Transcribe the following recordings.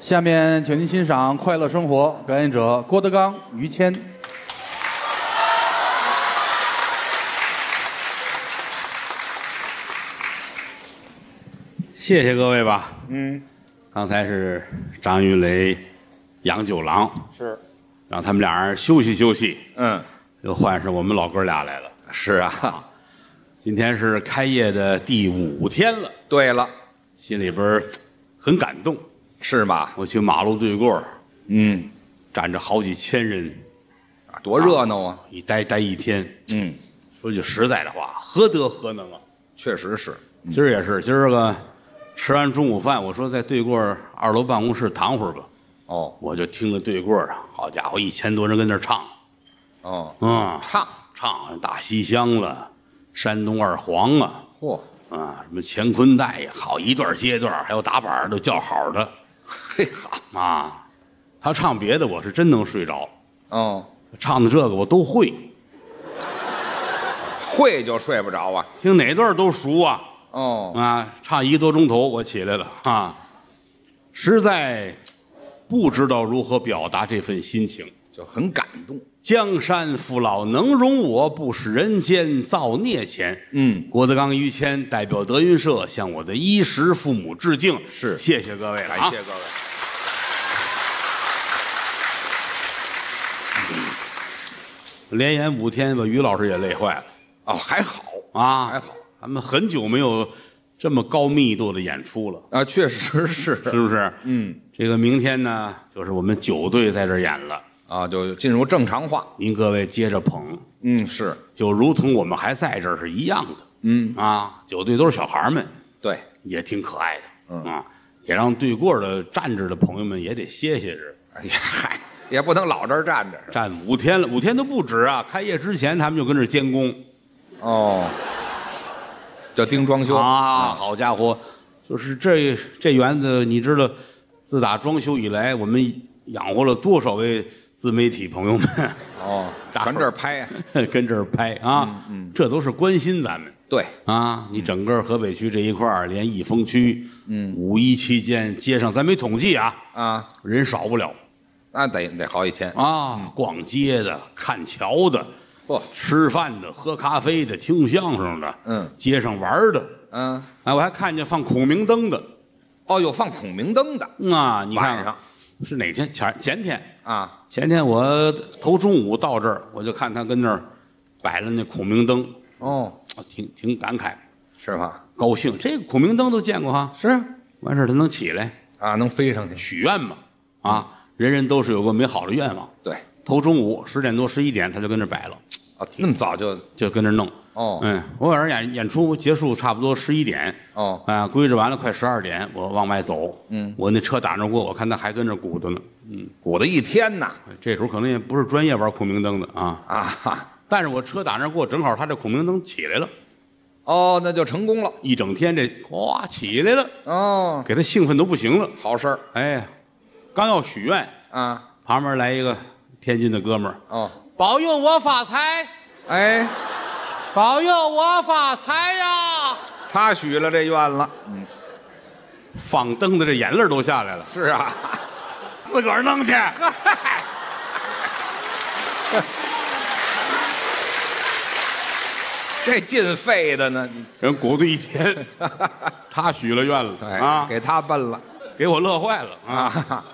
下面，请您欣赏《快乐生活》，表演者郭德纲、于谦。谢谢各位吧。嗯，刚才是张云雷、杨九郎，是，让他们俩人休息休息，嗯，又换上我们老哥俩来了。是啊。今天是开业的第五天了，对了，心里边很感动。是吧？我去马路对过儿嗯，站着好几千人，啊多热闹啊！一待待一天。嗯，说句实在的话，何德何能啊！确实是。今儿也是，今儿个吃完中午饭，我说在对过儿二楼办公室躺会儿吧，哦。我就听着对过儿啊，好家伙，一千多人跟那儿唱，哦，嗯，唱，唱大西厢了，山东二黄啊，嚯，啊，什么乾坤带呀，好一段接一段，还有打板儿都叫好的 嘿好，啊。他唱别的，我是真能睡着；哦，唱的这个我都会，会就睡不着啊。听哪段都熟啊哦，啊！唱一个多钟头，我起来了啊，实在不知道如何表达这份心情。就很感动。江山父老能容我，不使人间造孽钱。嗯，郭德纲、于谦代表德云社向我的衣食父母致敬，是谢谢各位了啊，感谢各位。连演五天，把于老师也累坏了哦，还好啊！还好，咱们很久没有这么高密度的演出了，啊，确实是。是不是？嗯，这个明天呢，就是我们九队在这儿演了，啊，就进入正常化。您各位接着捧，嗯，是，就如同我们还在这儿是一样的嗯，啊！九队都是小孩儿们，对，也挺可爱的，嗯啊，也让对过的站着的朋友们也得歇歇着。哎呀，嗨，也不能老这儿站着。站五天了，五天都不止啊！开业之前他们就跟这儿监工哦，叫盯装修啊，好家伙，就是这这园子，你知道，自打装修以来，我们养活了多少位自媒体朋友们，哦，全这儿拍呀。跟这儿拍啊，这都是关心咱们。对，啊！你整个河北区这一块儿，连益丰区，嗯，五一期间街上咱没统计啊，啊，人少不了。那得得好几千。啊，逛街的、看桥的、嚯，吃饭的、喝咖啡的、听相声的，嗯，街上玩儿的，嗯，哎，我还看见放孔明灯的，哦，有放孔明灯的。嗯啊，你看。晚上是哪天？前前天，啊。前天我头中午到这儿，我就看他跟那儿摆了那孔明灯，哦，挺挺感慨，是吧？高兴。这个孔明灯都见过哈，是啊，完事儿他能起来啊，能飞上去。许愿嘛，啊，人人都是有个美好的愿望。对，头中午十点多十一点，他就跟那儿摆了，啊，那么早就就跟那儿弄。哦。嗯，我晚上演演出结束差不多十一点，哦，啊，归置完了快十二点，我往外走，嗯，我那车打那过，我看他还跟那鼓捣呢，嗯。鼓了一天呐。这时候可能也不是专业玩孔明灯的啊，啊。哈，但是我车打那过，正好他这孔明灯起来了，哦，那就成功了。一整天这哗起来了，哦，给他兴奋都不行了，好事儿。哎，刚要许愿，啊。旁边来一个天津的哥们儿，哦，保佑我发财，哎，保佑我发财呀！他许了这愿了。嗯放灯的这眼泪都下来了，是啊，自个儿弄去。这进肺的呢。人鼓捣一天，他许了愿了哎，啊，给他奔了给我乐坏了啊！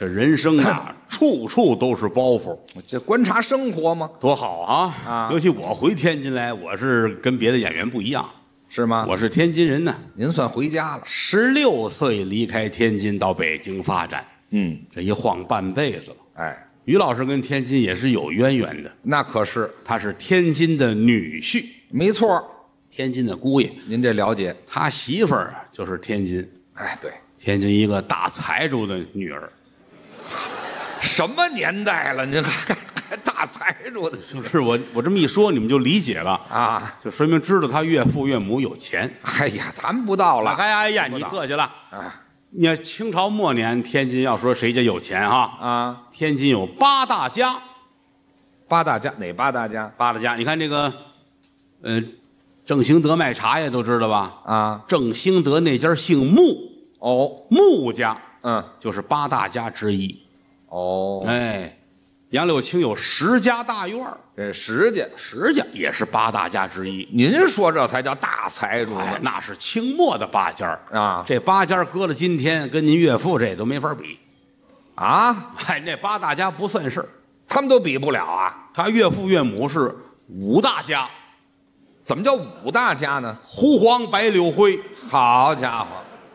啊。这人生啊，处处都是包袱，这观察生活吗？多好啊！啊尤其我回天津来，我是跟别的演员不一样，是吗？我是天津人呢。您算回家了。十六岁离开天津到北京发展，嗯，这一晃半辈子了。哎，于老师跟天津也是有渊源的，那可是他是天津的女婿，没错。天津的姑爷，您这了解？他媳妇儿啊就是天津，哎，对，天津一个大财主的女儿。什么年代了，您还 还大财主的就是我我这么一说，你们就理解了，啊？就说明知道他岳父岳母有钱。哎呀，谈不到了哎呀哎呀，你客气了。啊你看清朝末年，天津要说谁家有钱哈，啊！天津有八大家，八大家哪八大家八大家。你看这个，呃，正兴德卖茶叶都知道吧？啊？正兴德那家姓穆，哦，穆家嗯，就是八大家之一。哦，哎，杨柳青有十家大院儿这石家，石家也是八大家之一。您说这才叫大财主哎，那是清末的八家儿啊这八家儿搁到今天，跟您岳父这都没法比。啊！哎，那八大家不算事儿，他们都比不了啊！他岳父岳母是五大家：怎么叫五大家呢？胡黄白柳灰，好家伙，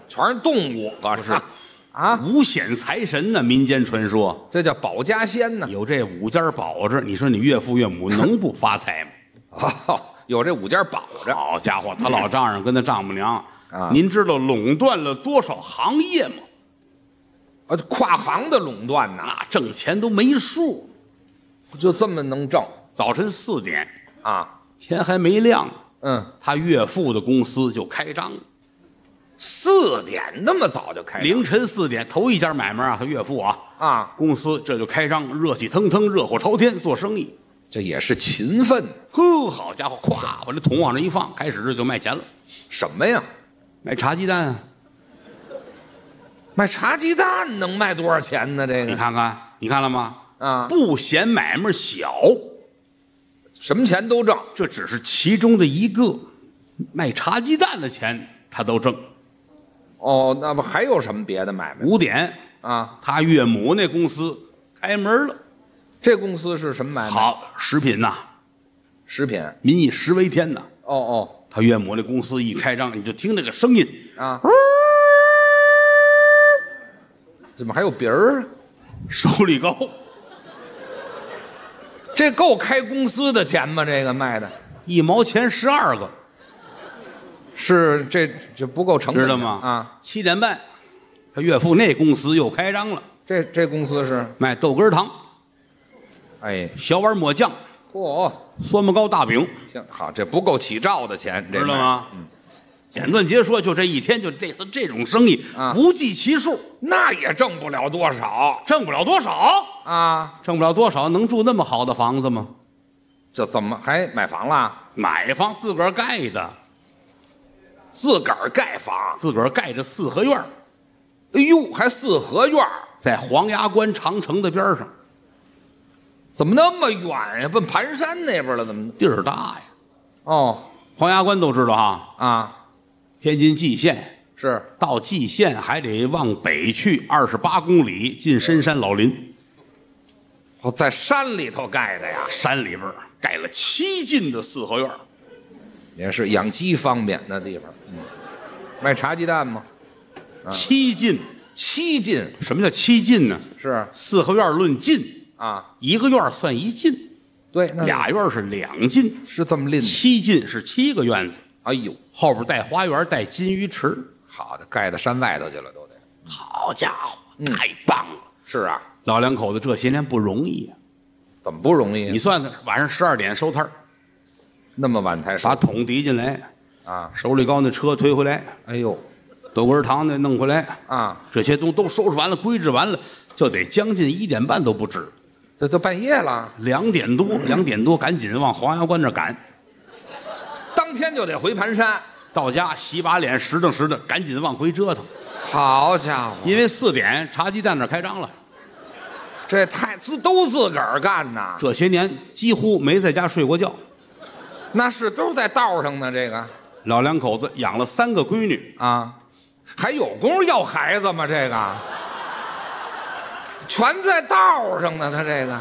全是动物，不是 啊？五显财神呢。民间传说这叫保家仙呢。有这五家保着，你说你岳父岳母能不发财吗？哦，有这五家保着好家伙，他老丈人跟他丈母娘啊您知道垄断了多少行业吗？啊，跨行的垄断呐，那挣钱都没数。就这么能挣早晨四点，啊？天还没亮，嗯，他岳父的公司就开张了。四点那么早就开张凌晨四点，头一家买卖啊，他岳父啊，啊？公司这就开张，热气腾腾，热火朝天做生意。这也是勤奋，呵，好家伙，咵把这桶往这一放，开始就卖钱了，什么呀？卖茶鸡蛋啊。卖茶鸡蛋能卖多少钱呢？这个你看看，你看了吗？啊，不嫌买卖小，什么钱都挣这只是其中的一个。卖茶鸡蛋的钱他都挣。哦。那不还有什么别的买卖五点，啊？他岳母那公司开门了。这公司是什么买卖？，好，食品呐，食品。民以食为天呐。哦哦他岳母那公司一开张，你就听那个声音，啊，怎么还有鼻儿啊？收利高，这够开公司的钱吗？这个卖的一毛钱十二个，是这这不够成知道吗？啊，，七点半，他岳父那公司又开张了，这这公司是？卖豆根糖、哎，小碗抹酱、嚯，酸沫糕大饼，行好，这不够起照的钱，这？知道吗？嗯。简短截说，就这一天，就这次这种生意啊。不计其数，那也挣不了多少。挣不了多少，啊！挣不了多少，能住那么好的房子吗？这怎么还买房啦？买房自个儿盖的，自个儿盖房？自个儿盖着四合院儿哎呦，还四合院儿在黄崖关长城的边儿上，怎么那么远呀？奔盘山那边了？怎么？地儿大呀。哦黄崖关都知道哈，啊，天津蓟县是到蓟县还得往北去二十八公里，进深山老林。哦，在山里头盖的呀，山里边儿盖了七进的四合院儿也是养鸡方便那地方。嗯，卖茶鸡蛋吗？七进，七进什么叫七进呢？是四合院论进，啊，一个院算一进，对，那俩院是两进，是这么拎的。七进是七个院子，哎呦，后边带花园，带金鱼池。好的，盖到山外头去了，都得。好家伙，太棒了！是啊，老两口子这些年不容易啊！怎么不容易？你算算，晚上十二点收摊儿那么晚才收把桶提进来，啊？手里高那车推回来，哎呦豆根糖那弄回来，啊，这些东西都收拾完了，归置完了，就得将近一点半都不止。这都半夜了，两点多，两点多赶紧往黄崖关那赶，当天就得回盘山。到家洗把脸，拾掇拾掇，赶紧往回折腾。好家伙，因为四点茶鸡蛋那儿开张了，这太自都自个儿干呐，这些年几乎没在家睡过觉。那是都在道上呢。这个老两口子养了三个闺女，啊，还有功夫要孩子吗？这个全在道上呢。他这个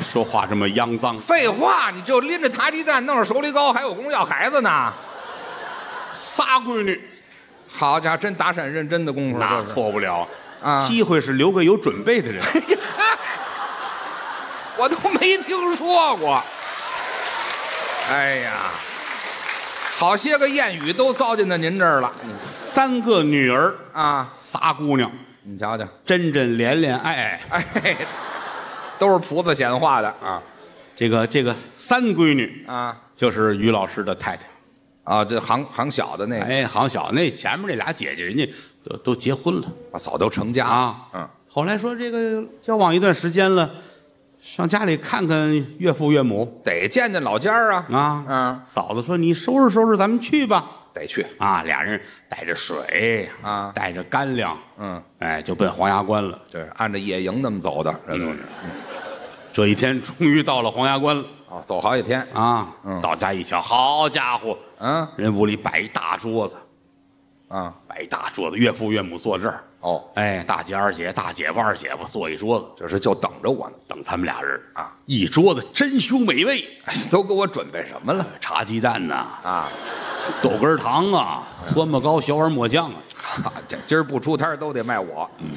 说话这么肮脏，废话，你就拎着茶鸡蛋，弄着手里糕，还有功夫要孩子呢。仨闺女好家伙，真打闪认真的功夫，那这是错不了啊机会是留给有准备的人。我都没听说过。哎呀，好些个谚语都糟践到您这儿了三个女儿，啊！仨姑娘，你瞧瞧，真真、连连、爱爱。哎，都是菩萨显化的啊这个这个三闺女啊就是于老师的太太。啊！这行行小的那个，哎，行小那前面那俩姐姐，人家都都结婚了啊，早都成家啊。嗯，后来说这个交往一段时间了，上家里看看岳父岳母得见见老家儿啊。啊。嗯，嫂子说：“你收拾收拾，咱们去吧。得去。啊，俩人带着水啊带着干粮，嗯，哎，就奔黄崖关了。对按照野营那么走的，这都是。这一天终于到了黄崖关了哦，走好几天。啊！嗯到家一瞧，好家伙，嗯人屋里摆一大桌子，啊，摆一大桌子，岳父岳母坐这儿，哦，哎，大姐二姐、大姐夫二姐夫坐一桌子，这是就等着我呢。等他们俩人啊，一桌子珍馐美味，哎，都给我准备什么了？茶鸡蛋呐、啊，豆根糖啊，酸沫糕、小碗抹酱啊，哈这今儿不出摊儿都得卖我。嗯，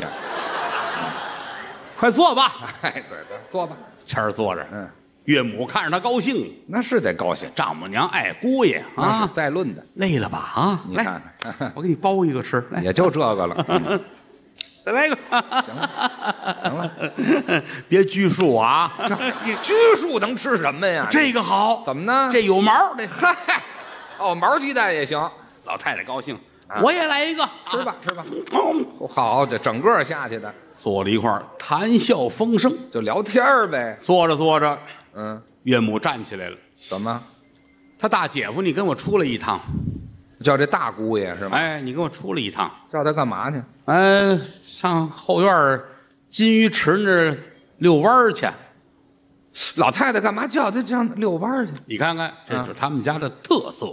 快坐吧。哎，对对，坐吧。谦儿坐着，嗯，岳母看着他高兴，那是得高兴，丈母娘爱姑爷那是啊，再论的。累了吧啊？来你看，看，我给你包一个吃，来，也就这个了。嗯再来一个，行了，行了，别拘束啊，拘束能吃什么呀？这个好，怎么呢？这有毛，这嗨，哦，毛鸡蛋也行，老太太高兴，我也来一个，吃吧吃吧。嗯。好，这整个下去的坐了一块儿谈笑风生，就聊天儿呗。坐着坐着，嗯，岳母站起来了，怎么他大姐夫，你跟我出来一趟，叫这大姑爷是吗？哎，你跟我出来一趟，叫他干嘛去？嗯，上后院儿金鱼池那儿遛弯儿去。老太太干嘛叫他这样遛弯儿去？你看看，这是他们家的特色，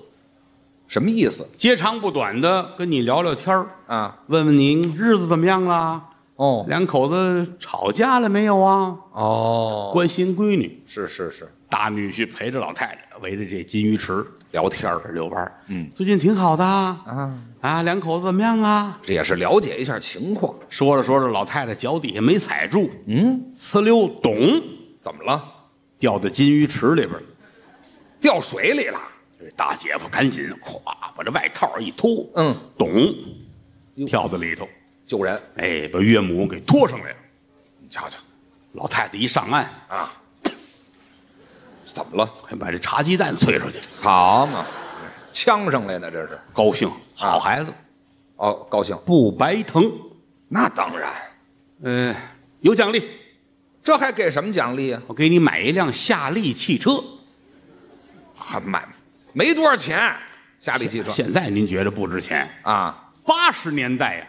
什么意思接长不短的跟你聊聊天儿啊？问问您日子怎么样啦，哦。两口子吵架了没有啊？哦，关心闺女，是是是，大女婿陪着老太太围着这金鱼池聊天遛弯儿。嗯，最近挺好的啊，啊，啊两口子怎么样啊？这也是了解一下情况。说着说着，老太太脚底下没踩住，嗯，呲溜咚。怎么了？掉到金鱼池里边儿。掉水里了？这大姐夫赶紧咵把这外套一脱，嗯，咚，跳到里头，救人。哎，把岳母给拖上来了。你瞧瞧老太太一上岸，啊，怎么了？还把这茶鸡蛋啐出去，好嘛，呛上来呢，这是。高兴，好孩子，哦，高兴。不白疼。那当然，嗯、有奖励，这还给什么奖励啊？我给你买一辆夏利汽车。还买没多少钱，夏利汽车现在您觉得不值钱？啊？八十年代呀、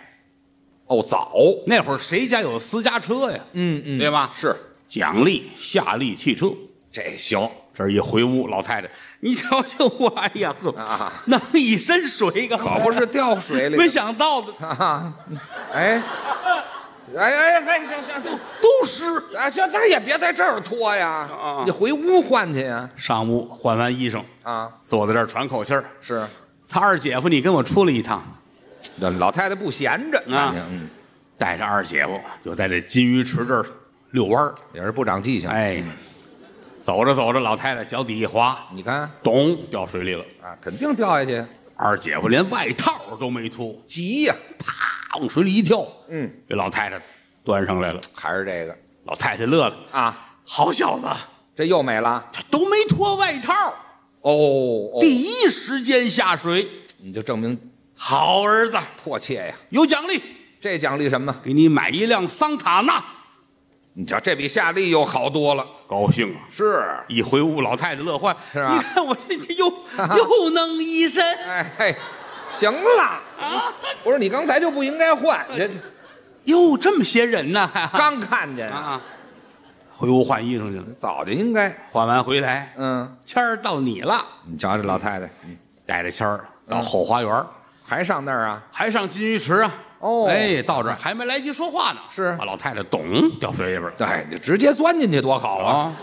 哦，早。那会儿谁家有私家车呀？嗯嗯对吧？是，奖励夏利汽车。这行这一回屋，老太太，你瞧瞧我，哎呀呵，啊，弄一身水，可可不是掉水里。没想到的，啊，哎，哎哎哎，行行行，都湿。啊，行，那也别在这儿脱呀啊，你回屋换去呀。上屋换完衣裳，啊，坐在这儿喘口气儿。是，他二姐夫，你跟我出来一趟，这老太太不闲着啊嗯，带着二姐夫就在这金鱼池这儿遛弯儿。也是不长记性。哎，走着走着，老太太脚底一滑，你看咚掉水里了。啊，肯定掉下去，二姐夫连外套都没脱，急呀。啪往水里一跳，嗯，给老太太端上来了。还是这个老太太乐了，啊，好小子，这又没了。这都没脱外套，哦，哦第一时间下水。你就证明好儿子，迫切呀。有奖励，这奖励什么？给你买一辆桑塔纳。你瞧，这比夏利又好多了。高兴啊！是，一回屋，老太太乐坏，是吧？你看我这这又又弄一身哎嘿，行了。啊，不是你刚才就不应该换，这这。哟，这么些人呢，刚看见。啊，啊，回屋换衣裳去了。早就应该。换完回来，嗯，谦儿到你了，你瞧这老太太，带着谦儿到后花园，还上那儿啊？还上金鱼池啊。哦哎，到这儿还没来及说话呢，是把老太太咚掉水里边儿哎，你直接钻进去多好啊！啊。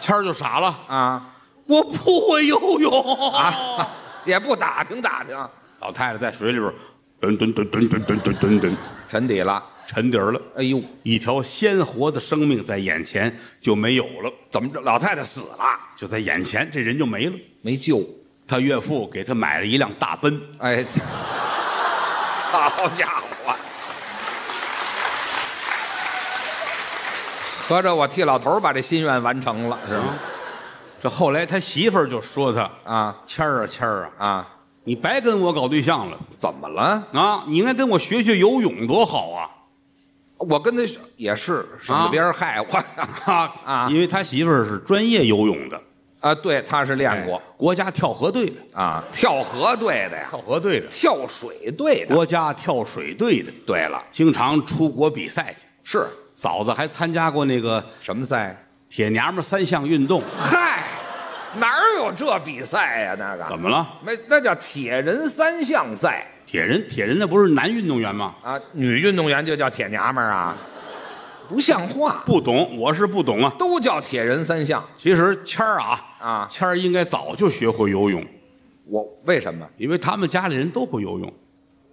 谦儿就傻了，啊我不会游泳啊，也不打听打听，老太太在水里边蹲蹲蹲蹲蹲蹲蹲蹲蹲，沉底了。沉底儿了。哎呦，一条鲜活的生命在眼前就没有了，怎么着？老太太死了，就在眼前，这人就没了。没救。他岳父给他买了一辆大奔，哎，好家伙！合着我替老头儿把这心愿完成了，是吗？这后来他媳妇儿就说他啊谦儿啊谦儿啊，啊，你白跟我搞对象了怎么了？啊！你应该跟我学学游泳多好啊！我跟他也是省啊得别人害我。啊啊因为他媳妇儿是专业游泳的，啊，对，他是练过国家跳河队的，啊，跳河队的呀，跳河队的，跳水队的。国家跳水队的，对了，经常出国比赛去。是嫂子还参加过那个什么赛？铁娘们三项运动，嗨，哪儿有这比赛呀？那个怎么了？没，那叫铁人三项赛铁人，铁人那不是男运动员吗？啊，女运动员就叫铁娘们儿啊，不像话，不懂，我是不懂啊。都叫铁人三项其实谦儿啊，啊。谦儿应该早就学会游泳，我为什么因为他们家里人都会游泳。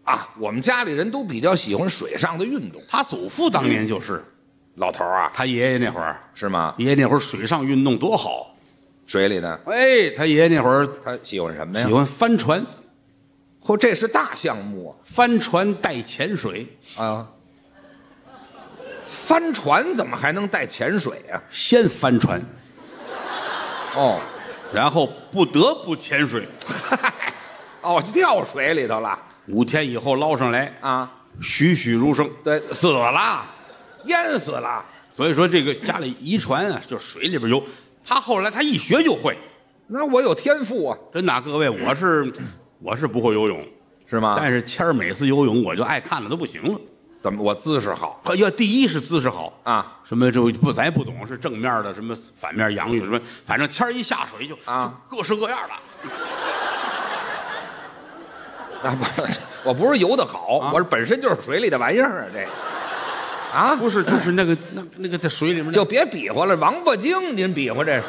啊？我们家里人都比较喜欢水上的运动。他祖父当年就是，老头儿啊，他爷爷那会儿，是吗？爷爷那会儿水上运动多好。水里的哎，他爷爷那会儿他喜欢什么呀？喜欢帆船，嚯，这是大项目啊帆船带潜水，啊！啊，帆船怎么还能带潜水啊、先帆船，哦，然后不得不潜水，哦，掉水里头了五天以后捞上来，啊！栩栩如生。对，死了，淹死了。所以说这个家里遗传啊，就水里边游。他后来他一学就会，那我有天赋啊，真的啊，各位，我是我是不会游泳，是吗？但是谦儿每次游泳我就爱看了都不行了。怎么我姿势好哎呀，第一是姿势好，啊？什么就不咱也不懂是正面的什么反面洋芋什么，反正谦儿一下水就啊就各式各样的。啊不是，我不是游的好，啊我是本身就是水里的玩意儿啊，这啊，不是，就是那个那那个在水里面就别比划了。王八精，您比划这是？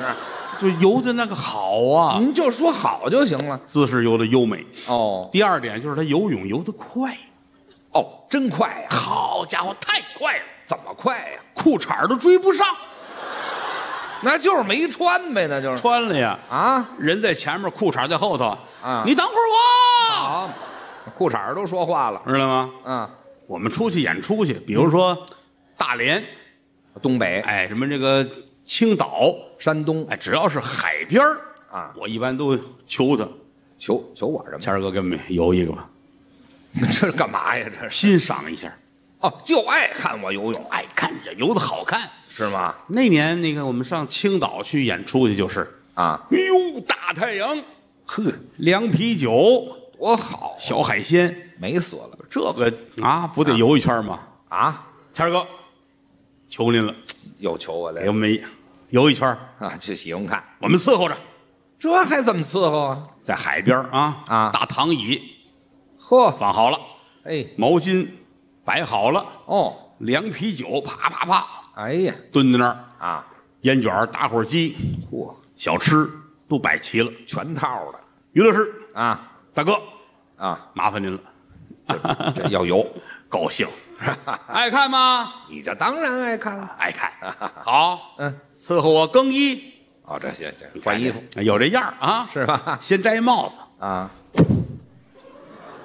就游的那个好啊，您就说好就行了。姿势游的优美。哦第二点就是他游泳游得快，哦，真快呀！好家伙，太快了，怎么快呀？裤衩儿都追不上，那就是没穿呗，那就是穿了呀。啊。人在前面，裤衩在后头。啊你等会儿我，好，裤衩儿都说话了。知道吗？啊，我们出去演出去，比如说大连，东北、哎，什么这个青岛，山东，哎，只要是海边儿啊我一般都求他，求求我什么？谦儿哥给我们游一个吧，这是干嘛呀？这是欣赏一下。哦，就爱看我游泳，爱看这游的好看。是吗？那年那个我们上青岛去演出去，就是，啊，哎呦，大太阳，呵，凉啤酒，多好，小海鲜，美死了这个啊，不得游一圈吗？啊！谦儿哥，求您了，又求我来给我们游一圈，啊，就喜欢看，我们伺候着，这还怎么伺候啊？在海边啊啊大躺椅嚯，放好了，哎，毛巾摆好了，哦，凉啤酒啪啪啪哎呀，蹲在那儿，啊，烟卷儿打火机、嚯，小吃都摆齐了。全套的。于老师，啊。大哥，啊，麻烦您了，这要有，高兴，爱看吗？你这当然爱看。了。爱看，好，嗯，伺候我更衣，哦，这行行，换衣服。有这样儿啊，是吧？先摘帽子，啊，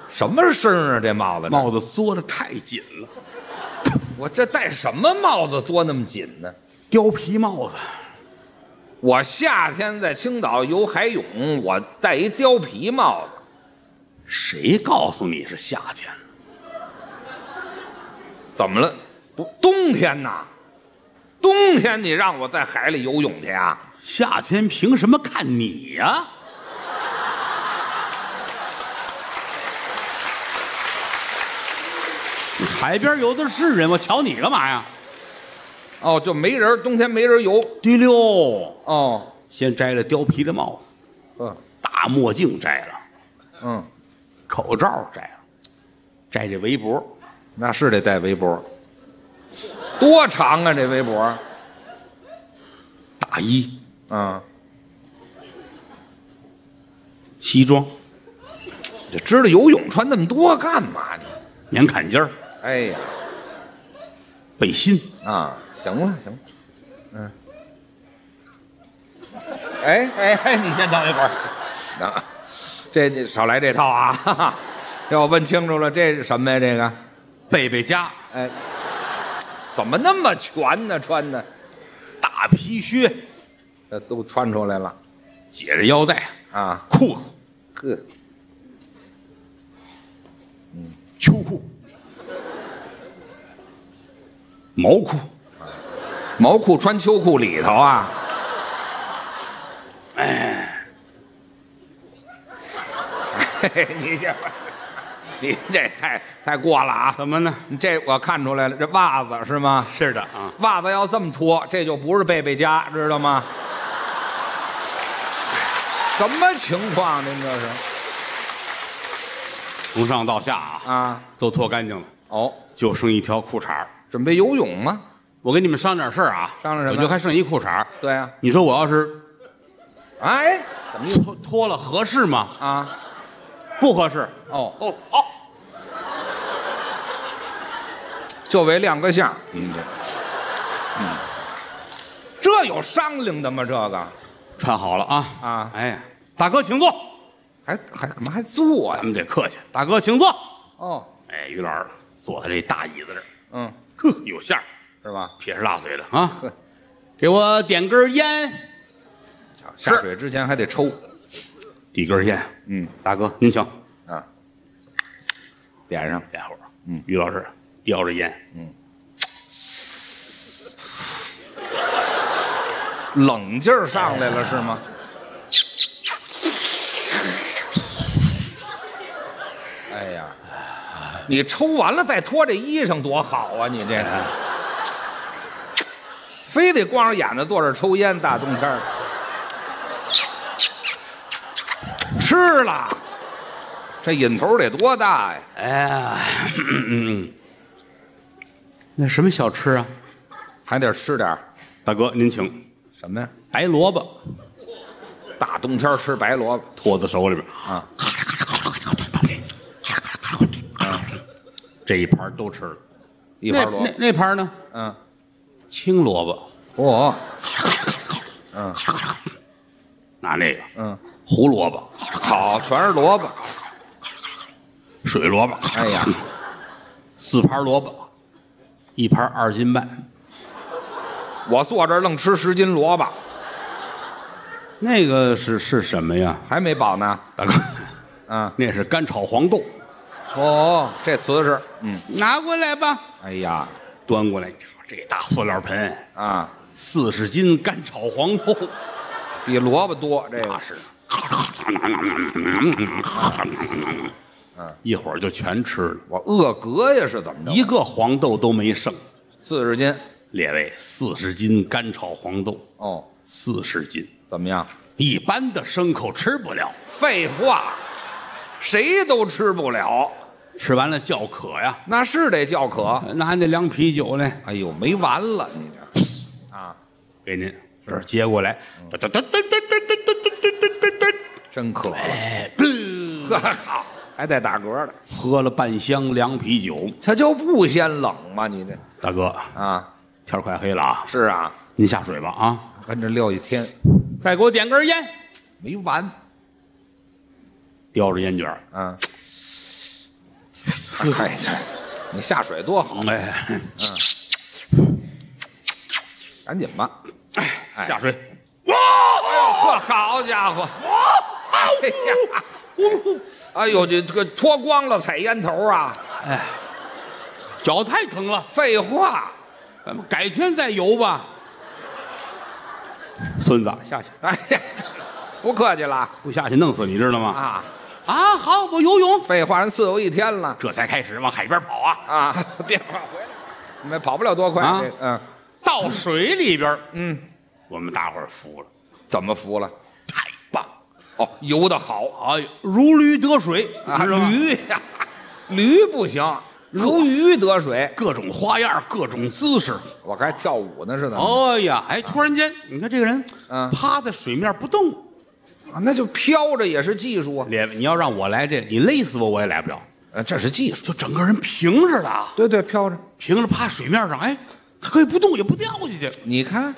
什么声儿啊？这帽子这，帽子缩的太紧了，我这戴什么帽子缩那么紧呢？貂皮帽子，我夏天在青岛游海泳，我戴一貂皮帽子，谁告诉你是夏天？怎么了？不，冬天呐，冬天你让我在海里游泳去啊？夏天凭什么看你呀、海边游的是人，我瞧你干嘛呀？哦，就没人，冬天没人游。第六，哦，先摘了貂皮的帽子，嗯。大墨镜摘了，嗯，口罩摘了，摘这围脖，那是得戴围脖，多长啊？这围脖？大衣、嗯，西装、就知道游泳穿那么多干嘛？呢？棉坎肩儿哎呀，背心，啊，行了行了，嗯，哎哎哎，你先等一会儿，啊，这这少来这套啊！哈哈，要我问清楚了，这是什么呀？这个，贝贝夹，哎，怎么那么全呢？穿的，大皮靴，这都穿出来了。解着腰带，啊！裤子、呵，秋裤、毛裤。毛裤穿秋裤里头啊。哎。嘿 嘿你这你这太太过了啊。怎么呢？这我看出来了这袜子是吗？是的啊。袜子要这么脱这就不是背背佳知道吗？什么情况您这是？从上到下啊啊。都脱干净了。哦。就剩一条裤衩准备游泳吗？我跟你们商量点事儿啊，商量什么我就还剩一裤衩儿对啊。你说我要是哎，怎么又脱脱了合适吗？啊？不合适。哦，哦，好，就为亮个相。嗯，这，嗯，这有商量的吗？这个穿好了啊啊哎呀，大哥请坐，还还干嘛还坐呀？咱们得客气。大哥请坐。哦，哎，于老师坐在这大椅子这儿，嗯，呵，有馅儿，是吧？撇着大嘴的啊呵，给我点根烟，下水之前还得抽递根烟。嗯，大哥您请，啊，点上。点会儿。嗯，于老师叼着烟，嗯冷劲儿上来了是吗？哎呀，你抽完了再脱这衣裳多好啊！你这个，非得光着眼子坐这儿抽烟，大冬天的吃了，这瘾头得多大呀？哎呀，嗯，那什么小吃啊？还得吃点儿大哥您请，什么呀？白萝卜大冬天吃白萝卜托在手里边，啊，这一盘都吃了。一盘萝卜。那那，那盘呢？嗯，青萝卜，哦，嗯。拿那个嗯，胡萝卜、好，全是萝卜。水萝卜，哎呀，四盘萝卜，一盘二斤半。我坐这儿愣吃十斤萝卜，那个是是什么呀？还没饱呢。大哥，嗯，那是干炒黄豆。哦，这瓷实。嗯，拿过来吧，哎呀，端过来，这大塑料盆，啊，四十斤干炒黄豆，比萝卜多，这个那是。一会儿就全吃了，我饿嗝呀，是怎么着？一个黄豆都没剩。四十斤。列位，四十斤干炒黄豆，哦，四十斤，怎么样？一般的牲口吃不了，废话，谁都吃不了，吃完了叫渴呀。那是得叫渴。那还得凉啤酒呢，哎呦，没完了，你这啊，给您这儿接过来，嗯噔噔噔噔噔噔噔噔噔噔真渴。哎，呵，好，还带打嗝的，喝了半箱凉啤酒。他就不嫌冷吗？你这大哥，啊，天儿快黑了啊，是啊，您下水吧啊，跟这撂一天再给我点根烟，没完。叼着烟卷儿嗯，哎，这你下水多好，哎，赶紧吧。哎下水。嚯，好家伙！哎呀，哎呦，这这个脱光了踩烟头啊！脚太疼了，废话，咱们改天再游吧。孙子，下去，哎呀，不客气了。不下去弄死你，知道吗？啊！啊，好，我游泳。废话，人伺候一天了这才开始往海边跑啊，啊！别跑回来，没跑不了多快。啊这嗯到水里边，嗯，我们大伙儿服了，怎么服了？太棒哦，游得好哎，如驴得水啊！知道吗驴呀，驴不行，如鱼得水。各种花样，各种姿势。我还跳舞呢，是怎么？哎呀，哎，突然间，你看这个人，嗯趴在水面不动。啊，那就飘着也是技术啊。列位，你要让我来这，你勒死我我也来不了。呃，这是技术。就整个人平着的，对对，飘着。平着趴水面上，哎，他可以不动也不掉下去。你看，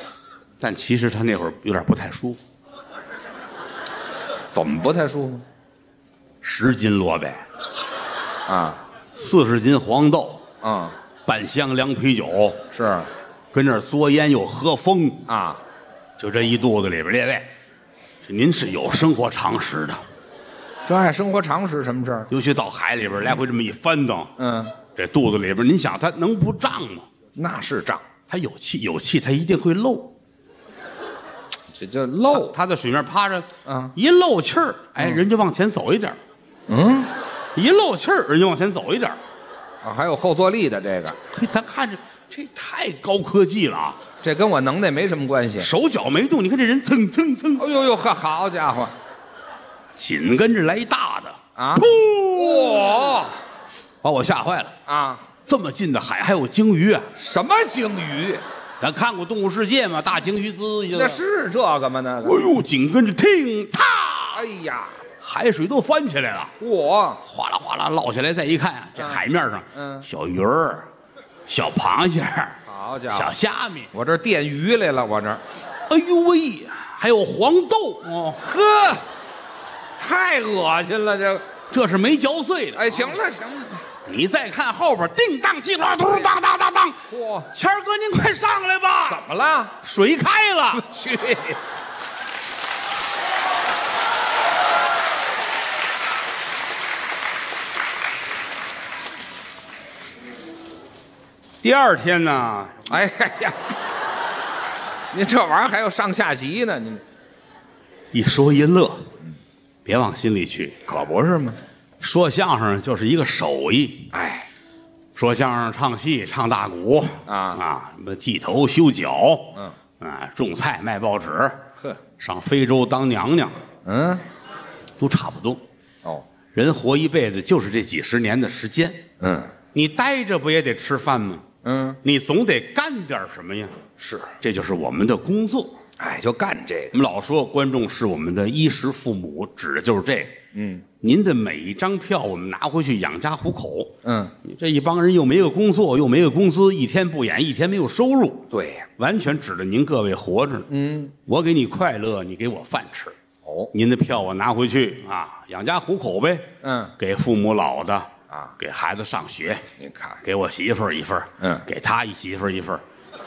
但其实他那会儿有点不太舒服，怎么不太舒服十斤萝卜，啊？四十斤黄豆，嗯，半箱凉啤酒，是跟那儿嘬烟又喝风，啊，就这一肚子里边，列位，这您是有生活常识的，这爱生活常识什么事儿？尤其到海里边来回这么一翻腾，嗯，这肚子里边，您想它能不胀吗？那是胀，它有气，有气，它一定会漏。这叫漏。它在水面趴着，嗯一漏气儿，哎，人就往前走一点儿嗯，一漏气儿，人就往前走一点儿。啊，还有后坐力的这个，嘿，咱看着这太高科技了啊！这跟我能耐没什么关系。手脚没动，你看这人蹭蹭蹭，哎呦呦呵，好家伙紧跟着来一大的，啊！噗，哇把我吓坏了。啊！这么近的海还有鲸鱼啊！什么鲸鱼？咱看过《动物世界》吗？大鲸鱼滋一下，那是这个吗？那个？哎呦，紧跟着听啪，哎呀，海水都翻起来了，嚯！哗啦哗啦落下来，再一看啊，这海面上，嗯小鱼儿、小螃蟹、小好家伙，虾米，我这儿电鱼来了，我这儿，哎呦喂，还有黄豆。哦，呵，太恶心了，这。个。这是没嚼碎的。哎，行了行了，你再看后边，叮当叽啦，嘟当当当当，嚯，谦儿哥您快上来吧。怎，么了？水开了。去，第二天呢，哎呀，您这玩意儿还有上下级呢，您。一说一乐，别往心里去。可不是吗？说相声就是一个手艺，哎，说相声、唱戏、唱大鼓。啊。啊，什么剃头、修脚，嗯。啊，种菜、卖报纸，呵，上非洲当娘娘，嗯，都差不多。哦，人活一辈子就是这几十年的时间，嗯。你待着不也得吃饭吗？嗯，你总得干点什么呀？是，这就是我们的工作。哎，就干这个我们老说观众是我们的衣食父母，指的就是这个。嗯您的每一张票，我们拿回去养家糊口。嗯，你这一帮人又没有工作，又没有工资，一天不演，一天没有收入，对呀，完全指着您各位活着呢。嗯，我给你快乐，你给我饭吃。哦，您的票我拿回去啊，养家糊口呗。嗯，给父母老的啊给孩子上学，您看，给我媳妇儿一份儿嗯给他一媳妇儿一份儿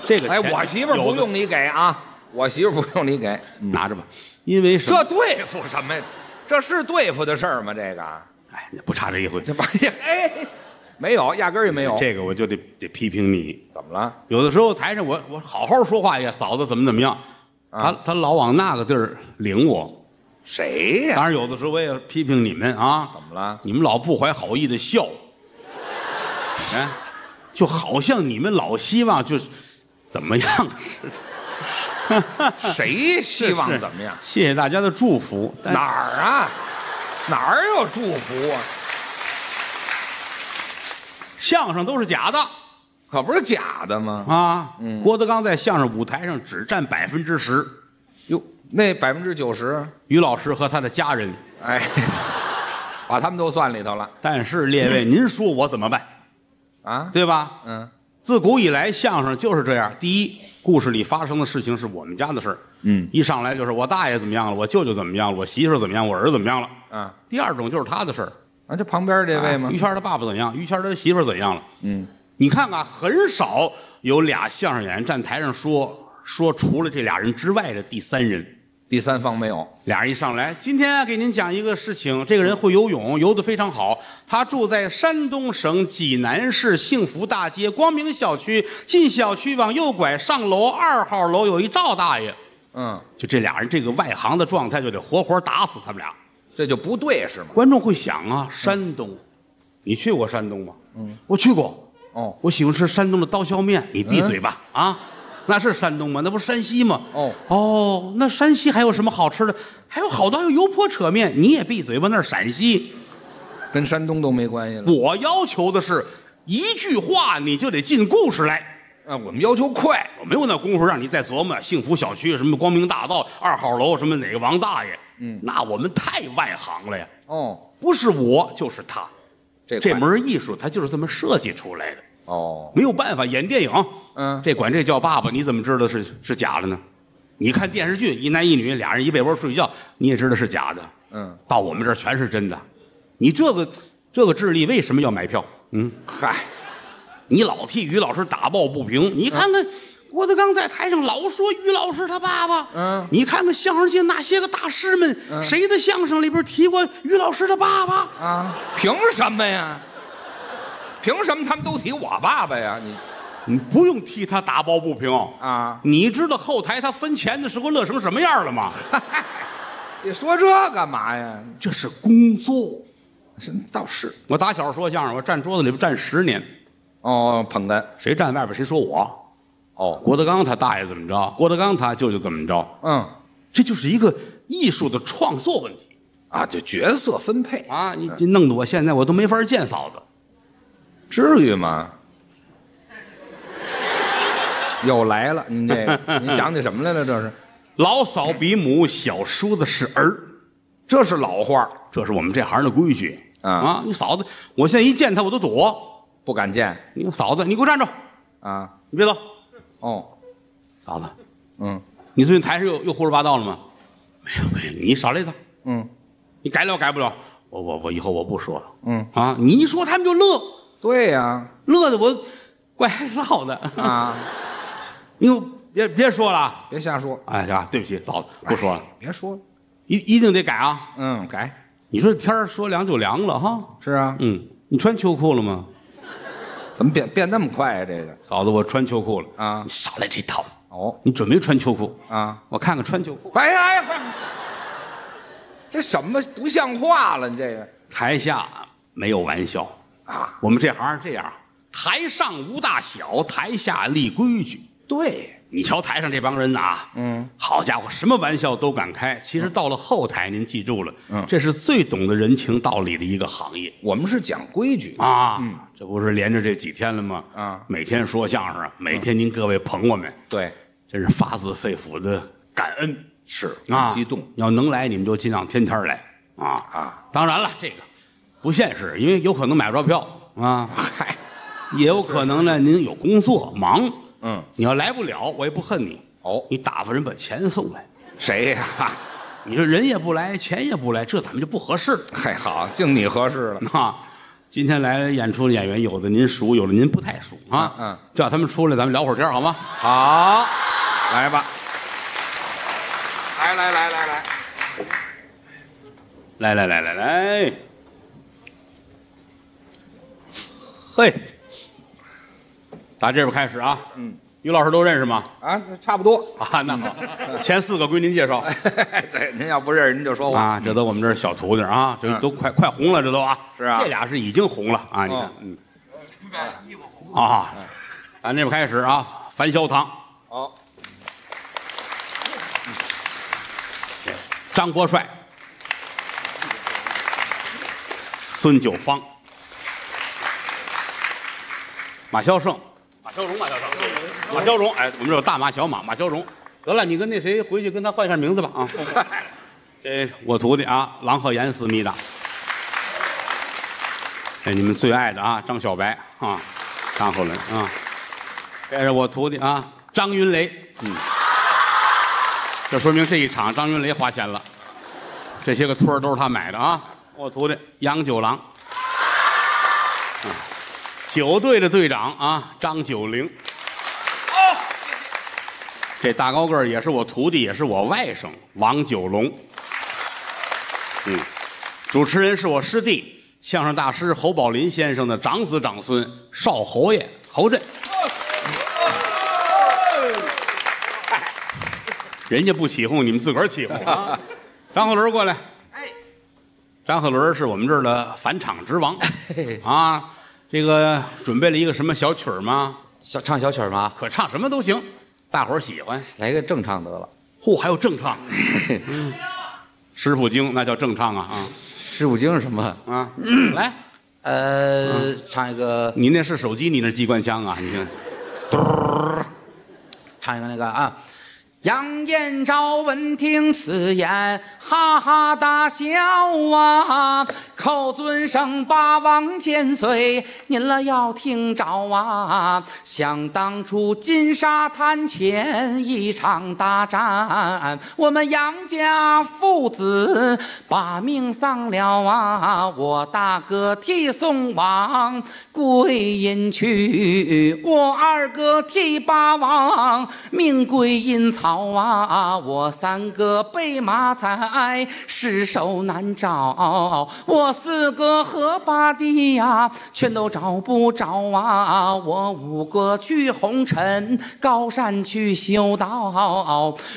这个哎，钱我媳妇儿有的不用你给啊，我媳妇儿不用你给，拿着吧，因为什么这对付什么呀？这是对付的事儿吗？这个，哎，不差这一回。这玩意儿，哎，没有，压根儿也没有。这个我就得得批评你。怎么了？有的时候台上我我好好说话呀，嫂子怎么怎么样，啊他他老往那个地儿领我。谁呀？当然有的时候我也批评你们啊，怎么了？你们老不怀好意的笑，哎，就好像你们老希望就是怎么样似的。谁希望怎么样？谢谢大家的祝福。但哪儿啊？哪儿有祝福啊？相声都是假的可不是假的吗？啊。嗯郭德纲在相声舞台上只占百分之十，哟，那百分之九十，于老师和他的家人。哎，把他们都算里头了但是列位，您说我怎么办？啊？对吧？嗯自古以来，相声就是这样。第一，故事里发生的事情是我们家的事儿，嗯一上来就是我大爷怎么样了，我舅舅怎么样了，我媳妇儿怎么样，我儿子怎么样了。啊第二种就是他的事儿，啊，这旁边这位吗啊于？谦儿他爸爸怎样，于谦儿他媳妇儿怎样了。嗯，你看看，很少有俩相声演员站台上说说除了这俩人之外的第三人。第三方没有。俩人一上来，今天啊给您讲一个事情，这个人会游泳，游得非常好。他住在山东省济南市幸福大街光明小区，进小区往右拐，上楼二号楼有一赵大爷。嗯，就这俩人这个外行的状态，就得活活打死他们俩。这就不对是吗？观众会想啊，山东，你去过山东吗？嗯，我去过。哦，我喜欢吃山东的刀削面。你闭嘴吧！啊，那是山东吗？那不是山西吗？哦哦，那山西还有什么好吃的？还有好多还有油泼扯面。你也闭嘴吧！那是陕西。跟山东都没关系了。我要求的是一句话你就得进故事来。啊，我们要求快。我没有那功夫让你再琢磨幸福小区什么光明大道二号楼什么哪个王大爷。嗯，那我们太外行了呀。哦，不是我就是他，这这门艺术它就是这么设计出来的。哦，没有办法，演电影，嗯这管这叫爸爸，你怎么知道是是假的呢？你看电视剧，一男一女俩人一被窝睡觉，你也知道是假的。嗯，到我们这儿全是真的。你这个这个智力为什么要买票？嗯，嗨，你老替于老师打抱不平，你看看。郭德纲在台上老说于老师他爸爸，嗯你看看相声界那些个大师们，谁的相声里边提过于老师的爸爸？啊，凭什么呀？凭什么他们都提我爸爸呀？你你不用替他打抱不平啊，你知道后台他分钱的时候乐成什么样了吗？你说这干嘛呀？这是工作，是倒是我打小说相声，我站桌子里边站十年，哦，捧哏谁站外边谁说我。哦，郭德纲他大爷怎么着，郭德纲他舅舅怎么着，嗯这就是一个艺术的创作问题啊，就角色分配，啊！你这弄得我现在我都没法见嫂子。至于吗？又来了，您这个，您想起什么来了？这是，老嫂比母，小叔子是儿，这是老话，这是我们这行的规矩啊啊！你嫂子，我现在一见她我都躲。不敢见你嫂子，你给我站住！啊。你别走，哦，嫂子，嗯你最近台上又又胡说八道了吗？没有没有，你少来一趟，嗯你改了改不了。我我我以后我不说了嗯，啊！你一说他们就乐，对呀，乐的我怪害臊的。啊，你可别别说了啊！别瞎说，哎呀，对不起，嫂子，不说了，别说了。一一定得改啊！嗯，改你说天儿说凉就凉了哈。是啊，嗯，你穿秋裤了吗？怎么变变那么快呀？这个嫂子，我穿秋裤了啊你少来这套，哦你准没穿秋裤？啊，我看看穿秋裤。哎呀哎呀，快这什么不像话了？你这个台下没有玩笑啊，我们这行是这样，台上无大小，台下立规矩。对，你瞧台上这帮人呐，嗯，好家伙，什么玩笑都敢开。其实到了后台，您记住了，嗯这是最懂得人情道理的一个行业我们是讲规矩啊。嗯这不是连着这几天了吗？啊每天说相声，每天您各位捧我们，对，真是发自肺腑的感恩是啊！激动要能来，你们就尽量天天来啊啊！当然了，这个不现实，因为有可能买不着票啊，嗨，也有可能呢，您有工作忙，嗯，你要来不了，我也不恨你。哦你打发人把钱送来，谁呀？你说人也不来，钱也不来，这咱们就不合适嗨，好，净你合适了。啊！今天来演出的演员，有的您熟，有的您不太熟啊。嗯嗯叫他们出来，咱们聊会儿天儿好吗？好，来吧，来来来来来，来来来来来，嘿，打这边开始啊。嗯，于老师都认识吗？啊，差不多。啊，那好，前四个归您介绍 对，您要不认识您就说我。啊。这都我们这儿小徒弟啊，这嗯都快快红了，这都啊。是啊这俩是已经红了啊。你看哦，嗯，啊，咱这边开始啊，樊潇堂、哦，张国帅、孙九芳、马孝胜、马孝荣、马孝胜、马孝荣。哎，我们这有大马、小马、马孝荣。得了，你跟那谁回去跟他换一下名字吧啊。这我徒弟啊，郎鹤炎思密达。这你们最爱的啊，张小白啊，张鹤伦啊。这是我徒弟啊，张云雷。嗯。这说明这一场张云雷花钱了，这些个托儿都是他买的啊。我徒弟杨九郎，嗯九队的队长啊，张九龄。这大高个儿也是我徒弟，也是我外甥王九龙。嗯，主持人是我师弟，相声大师侯宝林先生的长子长孙少侯爷侯震。人家不起哄，你们自个儿起哄啊！张鹤伦过来。哎，张鹤伦是我们这儿的返场之王啊！这个准备了一个什么小曲儿吗？小唱小曲儿吗？可唱什么都行，大伙儿喜欢。来个正唱得了。嚯，还有正唱，嗯 师傅经那叫正唱啊啊师傅经是什么？啊啊！来，呃，唱一个，你那是手机，你那机关枪啊！你看，唱一个那个啊。杨延昭闻听此言，哈哈大笑啊！寇尊生八王千岁，您了要听着啊！想当初金沙滩前一场大战，我们杨家父子把命丧了啊！我大哥替宋王归隐去，我二哥替八王命归阴曹好啊！我三哥被马踩，尸首难找；我四哥和八弟呀，全都找不着啊！我五哥去红尘，高山去修道；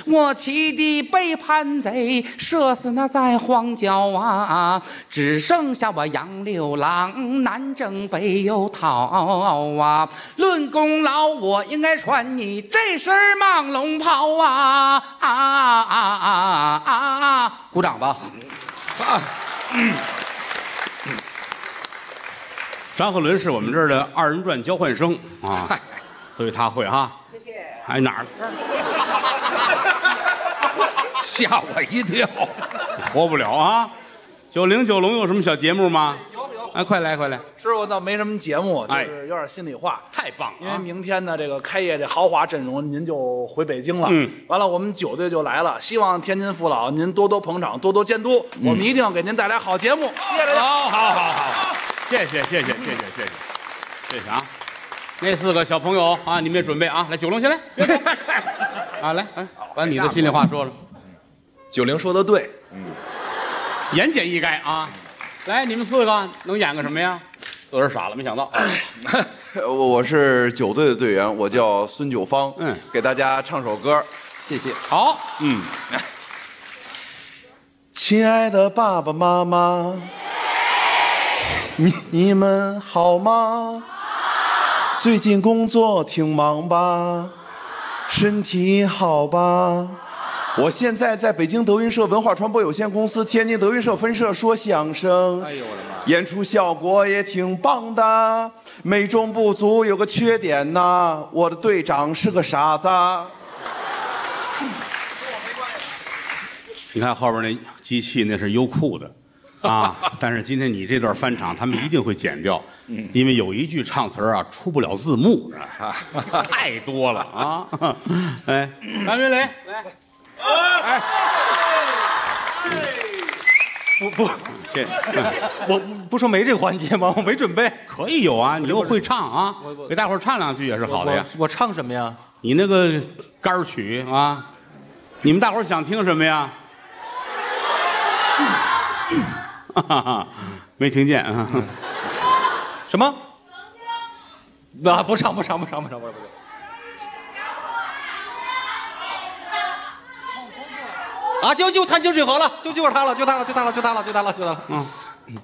我七弟背叛贼，射死那在荒郊啊！只剩下我杨六郎，南征北又逃啊！论功劳，我应该传你这身蟒龙袍啊！啊啊啊啊啊！鼓掌吧！啊张鹤伦是我们这儿的二人转交换生啊，所以他会哈。谢谢。哎哪儿？吓我一跳。活不了啊！九零九龙有什么小节目吗？有有。哎，快来快来！师傅倒没什么节目，就哎是有点心里话。太棒了因为！明天呢，这个开业这豪华阵容，您就回北京了。嗯，完了，我们九队就来了，希望天津父老您多多捧场，多多监督，嗯我们一定要给您带来好节目。谢谢大家。好，好，好，好，谢谢，谢谢，谢谢，谢谢，谢谢，谢谢啊！那四个小朋友啊，你们也准备啊，来九龙先来，啊，来，哎，把你的心里话说说，九零说的对，言简意赅啊！来，你们四个能演个什么呀？自个儿傻了，没想到。我我是九队的队员，我叫孙九芳，嗯给大家唱首歌，谢谢。好，嗯，亲爱的爸爸妈妈，你你们好吗？最近工作挺忙吧？身体好吧？我现在在北京德云社文化传播有限公司天津德云社分社说相声，哎呦我的妈！演出效果也挺棒的，美中不足，有个缺点呐，我的队长是个傻子。你看后边那机器那是优酷的啊，但是今天你这段翻场，他们一定会剪掉，因为有一句唱词儿啊出不了字幕，啊太多了啊！哎，张云雷来，哎，不不，这嗯我不说没这个环节吗？我没准备。可以有啊，你又会唱啊，给大伙儿唱两句也是好的呀。我我唱什么呀？你那个杆儿曲啊，你们大伙儿想听什么呀？哈哈哈，没听见啊。什么？啊，不唱不唱不唱不唱不唱不唱。啊，就就探清水河了，就就是他了，就他了，就他了，就他了，就他了，就他了。嗯，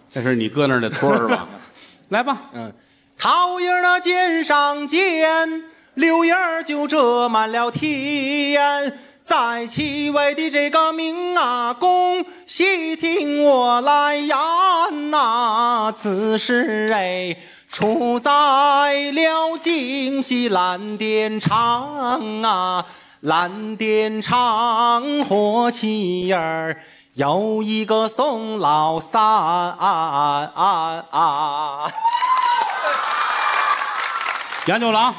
这是你搁那儿的托儿吧？来吧，嗯，桃叶儿那肩上尖，柳叶儿就遮满了天。在其位的这个明啊，公，细听我来言呐、此事哎，出在了京西蓝靛厂啊，蓝靛厂火器儿。有一个宋老三啊啊！杨九郎，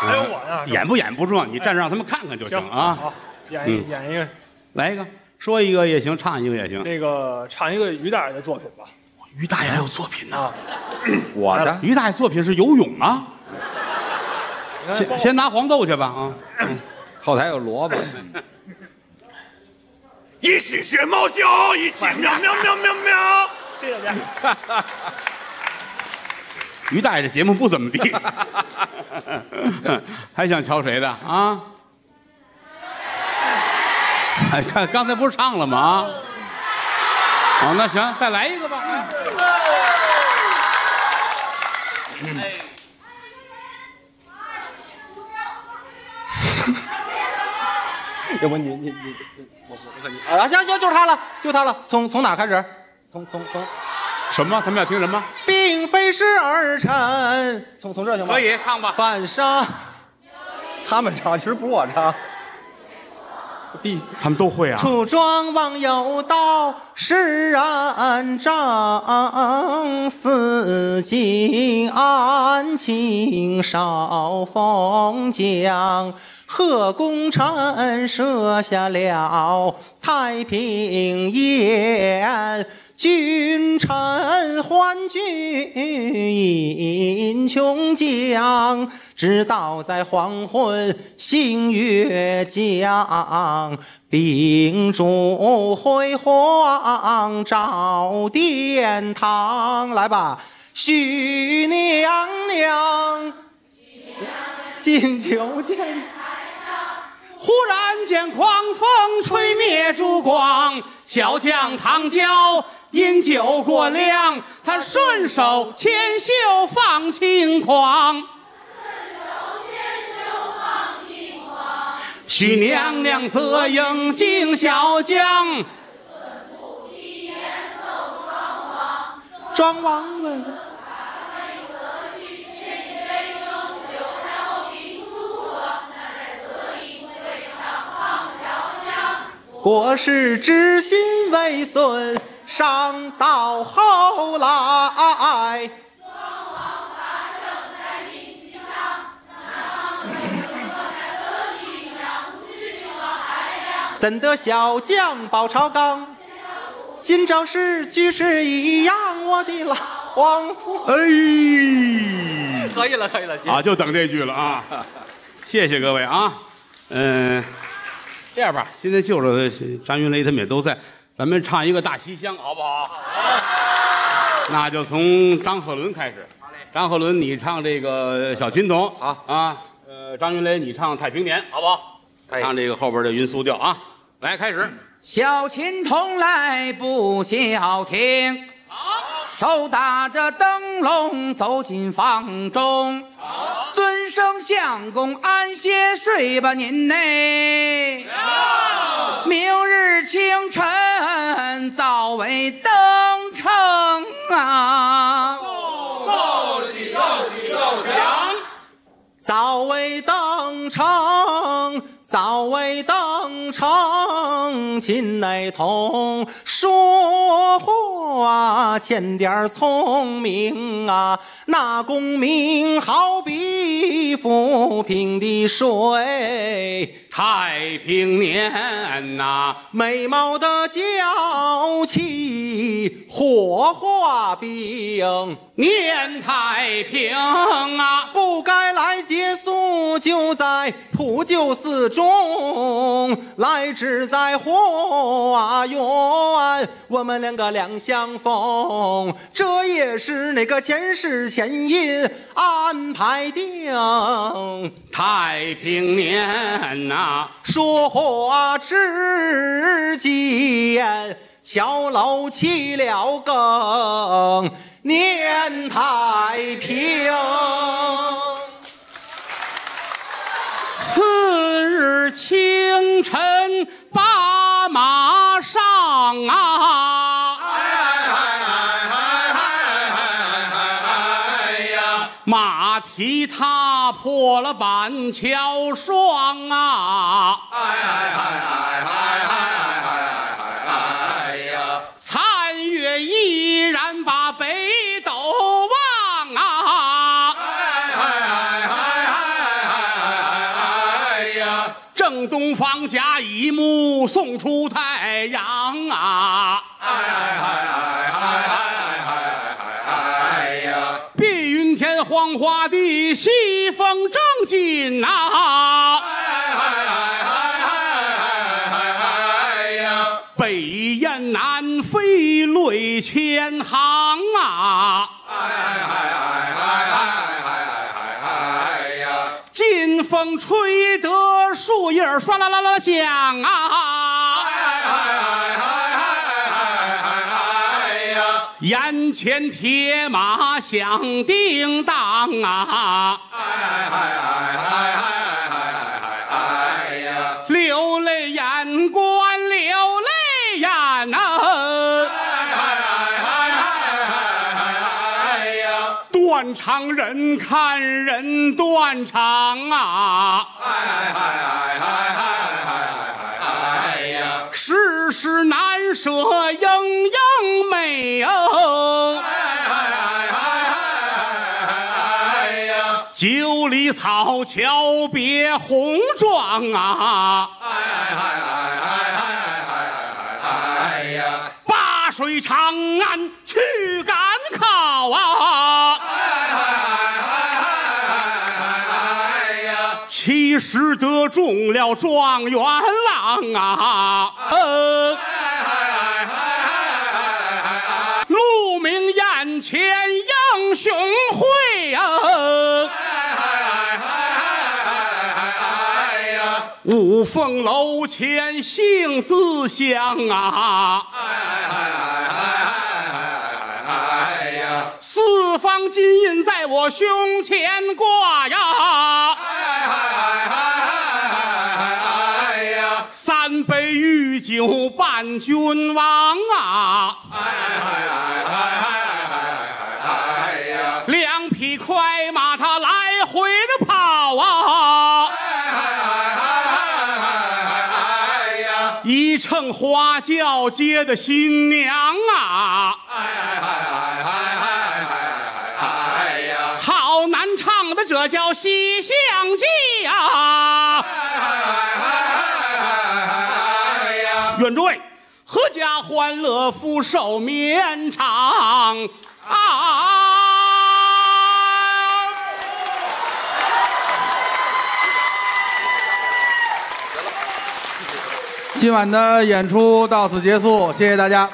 还有我呢，演不演不重要，你站着让他们看看就行啊。好，演一演一个来一个，说一个也行，唱一个也行。那个唱一个于大爷的作品吧。于大爷还有作品呢，啊，我的于大爷作品是游泳啊。先先拿黄豆去吧啊！后台有萝卜，一起学猫叫，一起喵喵喵喵喵。谢谢大家。于大爷这节目不怎么地，还想瞧谁的啊？哎，看刚才不是唱了吗？啊，好，那行，再来一个吧。要不你你你我我我你啊行行就是他了，就他了。从从哪开始？从从从，什么？他们要听什么？并非是儿臣。从从这行吗？可以唱吧。犯上，他们唱，其实不是我唱。必他们都会啊。楚庄王有道是人正，四境安庆少封疆，贺功臣设下了太平宴，君臣欢聚饮琼浆，直到在黄昏星月降，秉烛辉煌照殿堂。来吧，许娘娘，敬酒见。忽然间，狂风吹灭烛光，小将唐娇饮酒过量，他顺手牵袖放轻狂。许娘娘则应敬小将，庄王问。国事之心为孙，伤到后来。怎得小将保朝纲？今朝是居士一样，我的老王夫。哎，可以了，可以了，行。啊，就等这句了啊！谢谢各位啊，嗯、这样吧，现在就着张云雷他们也都在，咱们唱一个大西厢，好不好？好那就从张鹤伦开始。张鹤伦，你唱这个小琴童，好啊。呃，张云雷，你唱太平年，好不好？哎唱这个后边的云苏调啊。来，开始。小琴童来不消停，手打着灯笼走进房中，尊声相公安歇睡吧您呐，明日清晨早为登城啊。早为登城，早为登城，秦乃同说话欠点儿聪明啊。那功名好比浮萍的水，太平年呐、美貌的娇妻火化冰。年太平啊，不该来借宿，就在普救寺中，来只在花园，我们两个两相逢，这也是那个前世前因安排定。太平年呐、说话之间，敲楼起了更，念太平。次日清晨把马上啊，马蹄踏破了板桥霜啊，残月依然把北斗望啊。正东方甲乙木送出太阳啊！碧黄花地，西风正劲呐！北雁南飞泪千行啊！劲风吹得树叶儿唰啦啦啦响啊！眼前铁马响叮当啊！哎哎哎哎哎哎哎哎哎哎呀！流泪眼观流泪眼呐！哎哎哎哎哎哎哎呀！断肠人看人断肠啊！哎哎哎哎！是难舍莺莺美哦哎哎哎哎哎哎哎哎呀九里草桥别红妆啊。哎哎哎哎哎哎哎哎哎呀灞水长安去赶考啊。其实得中了状元郎啊！呃鹿鸣眼前英雄会啊！五凤楼前杏子香啊！四方金印在我胸前挂呀！酒伴君王啊！两匹快马它来回的跑啊！一乘花轿接的新娘啊！哎呀好难唱的，这叫《西厢家欢乐，福寿绵长啊！今晚的演出到此结束，谢谢大家。